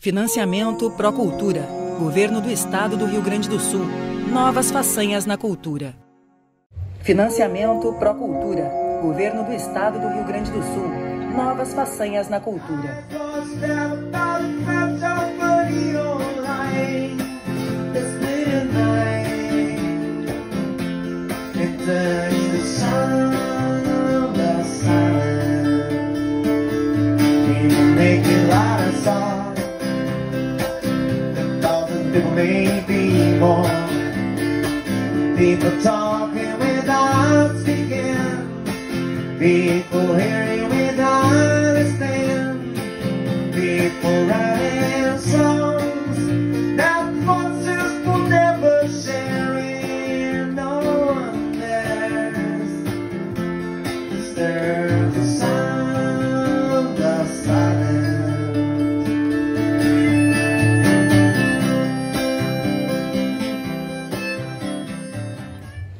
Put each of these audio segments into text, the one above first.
Financiamento Procultura. Governo do Estado do Rio Grande do Sul. Novas façanhas na cultura. Financiamento Procultura. Governo do Estado do Rio Grande do Sul. Novas façanhas na cultura. People talking without speaking. People hearing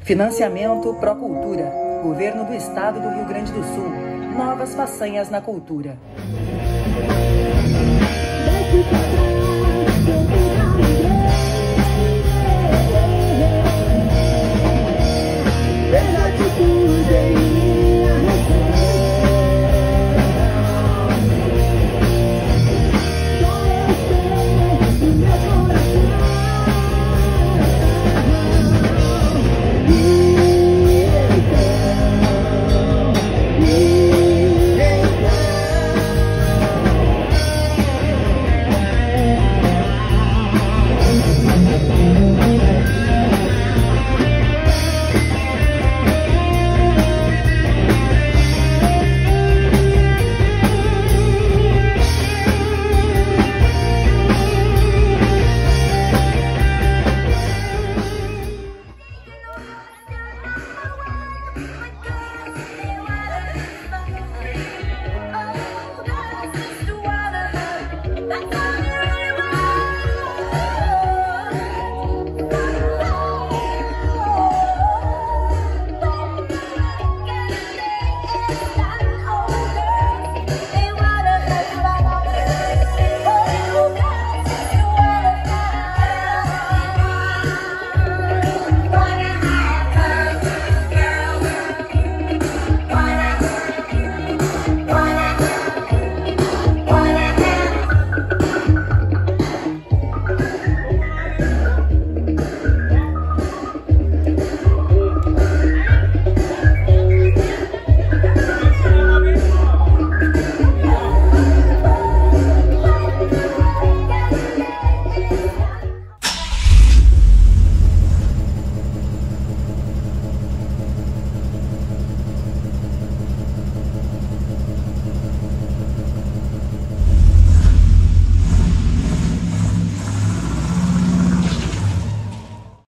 Financiamento Procultura. Governo do Estado do Rio Grande do Sul. Novas façanhas na cultura.